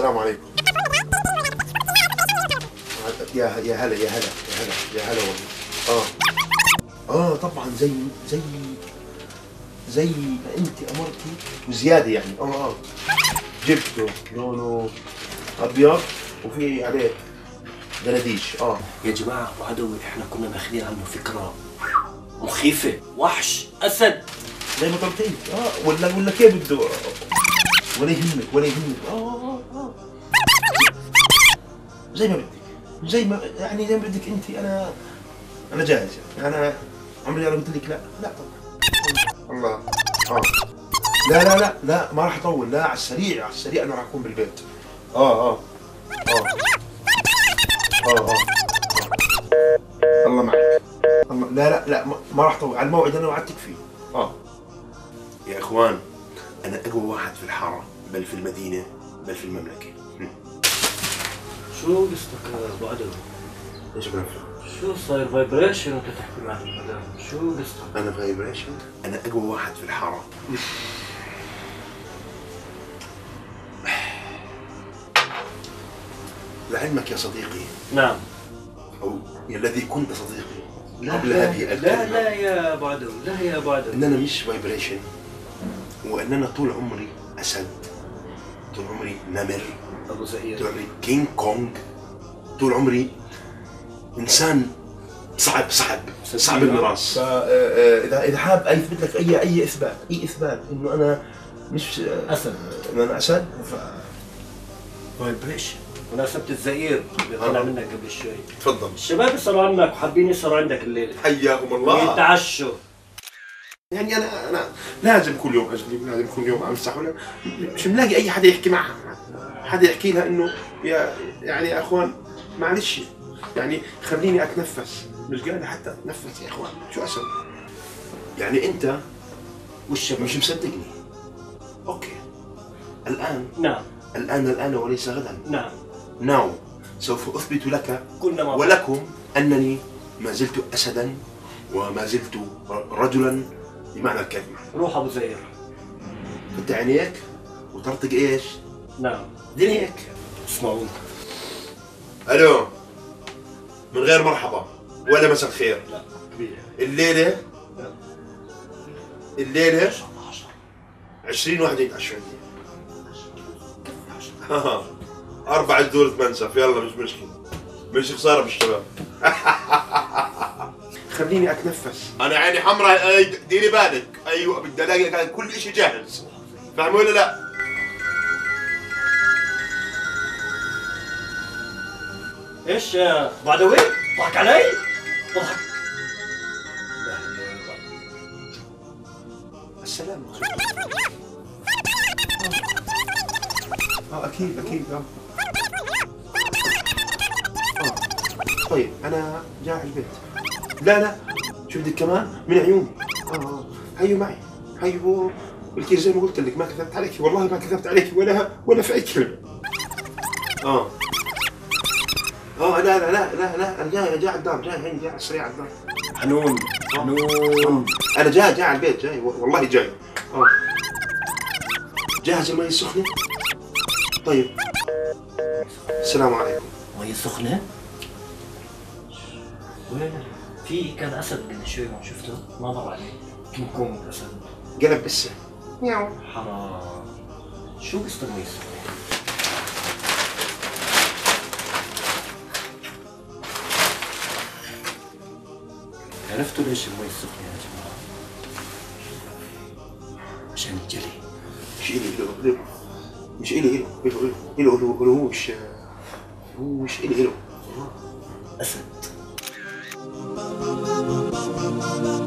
السلام عليكم. يا يا هلا يا هلا يا هلا يا هلا والله. آه. آه طبعا زي زي زي ما أنت أمرتي وزيادة يعني. آه آه. جبته. لونه أبيض وفي عليه بلديش. آه. يا جماعة وعدوي إحنا كنا ماخذين عنه فكرة مخيفة. وحش. أسد. زي ما طلعتي آه ولا ولا كيف بده؟ ولا يهمك ولا يهمك. آه. آه،, آه. زي ما بدك. زي ما يعني زي ما بدك أنت أنا أنا جاهز. يعني أنا عمري أنا قلت لك لا. لا. طبعا الله. آه لا لا لا لا ما راح أطول. لا على السريع على السريع أنا راح أكون بالبيت. آه آه. آه آه آه, آه. الله معك. الله لا لا لا ما, ما راح أطول. على الموعد أنا وعدتك فيه. آه. يا إخوان أنا أقوى واحد في الحارة بل في المدينة بل في المملكة. شو قصتك عدوي؟ إيش بنفع شو صاير؟ vibration وأنت تحكي مع المدام؟ شو قصتك؟ أنا vibration أنا أقوى واحد في الحارة. لعلمك يا صديقي. نعم. أو يا الذي كنت صديقي لا قبل لا هذه لا لا يا أبو عدوي لا يا أبو عدوي ان أنا مش vibration وان أنا طول عمري أسد. طول عمري نمر. طول عمري King Kong طول عمري إنسان صعب صعب صعب المراس إذا إذا حاب اثبت لك أي أي إثبات أي إثبات إنه أنا مش آه، أسد. انه أنا أسد ف vibration مناسبة الزئير اللي طلع منك قبل شوي. تفضل. الشباب يسألوا عنك وحابين يسهروا عندك الليلة. حياكم الله. يتعشوا. يعني أنا أنا لازم كل يوم اجلب لازم كل يوم أمسح ولا مش ملاقي أي حدا يحكي معها. حدا يحكي لها إنه يا يعني يا إخوان معلش. يعني خليني أتنفس. مش قادر حتى أتنفس يا إخوان. شو أسوي؟ يعني أنت والشباب مش مصدقني. أوكي. الان نعم. الان الآن وليس غدا. نعم. ناو سوف أثبت لك بعض. ولكم أنني ما زلت اسدا وما زلت رجلا بمعنى الكلمة. روح أبو زئير فتح عينيك وترتق إيش؟ نعم. دينيك اسمعوني. ألو. من غير مرحبا. ولا مساء الخير. لا كبير الليلة؟ الليلة؟ 20 واحد يتعشوا عندي ها أربع جذور منسف يلا مش مشكلة. مش خسارة بالشباب خليني أتنفس أنا عيني حمراء ديري بالك أيوة بدي ألاقي كان كل إشي جاهز فاهم ولا لا؟ إيش يا ابو عدوي؟ ضحك علي؟ ضحك. السلام آه أكيد أكيد آه آه. طيب أنا جاي على البيت لا لا. شو بدك كمان؟ من عيوني آه آه. هيو معي. هيو. قلت زي ما قلت لك ما كذبت عليك. والله ما كذبت عليك ولا ولا في أي كلمه آه. آه لا لا لا لا لا. أنا جاي جاي على الدار. جاي هين جاي. على السريع على الدار. حنون. حنون. أنا جاي جاي على البيت جاي. والله جاي. آه. جاهز المي السخنة؟ طيب. السلام عليكم. مية سخنة؟ وين؟ في كان أسد قبل شوي ما شفته ما مر عليه King Kong اسد قلب بسة مياو حرام. شو قصة السخنة؟ عرفتوا ليش المية السخنة يا جماعة؟ عشان الجلي. مش إلي إلو إلو مش إلي إلو إلو إلو إلو إلو هو مش هو مش إلي إلو أسد. Bye-bye.